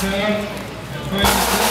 Serve.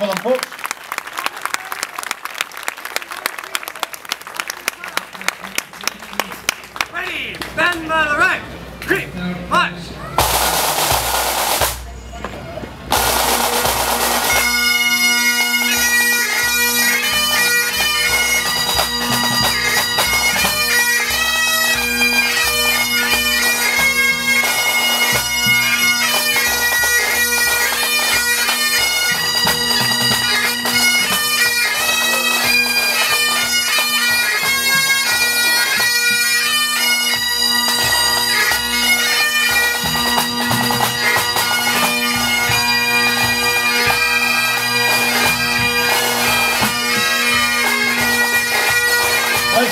For them, folks. Ready, stand by the right, creep, march.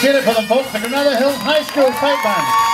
Let's it for them, folks. The Granada Hills High School Fight Band.